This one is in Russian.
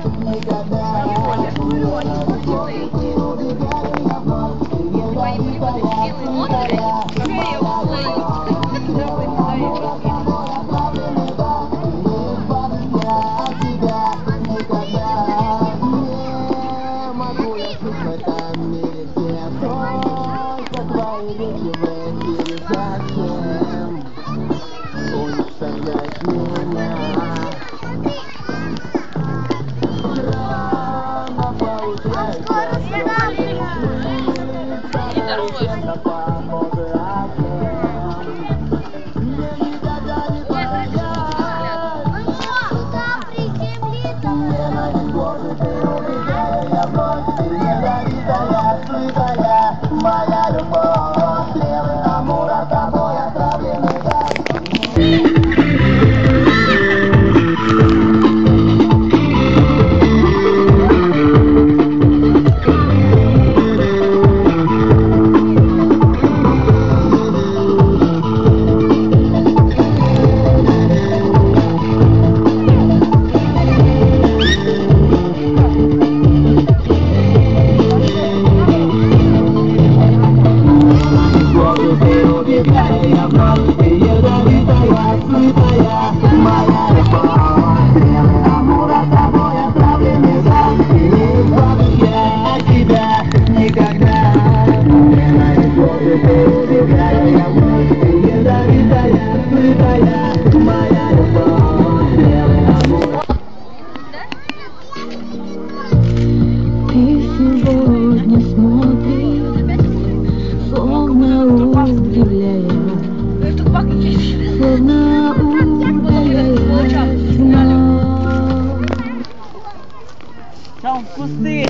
Obrigada. Maya, you ты убегай, я вновь, ты ядовитая, сытая, моя любовь. Стрелы Амура тобой отравлены, да, и не забыть я тебя никогда. Ты убегай, я вновь, ты ядовитая, сытая, моя любовь. você.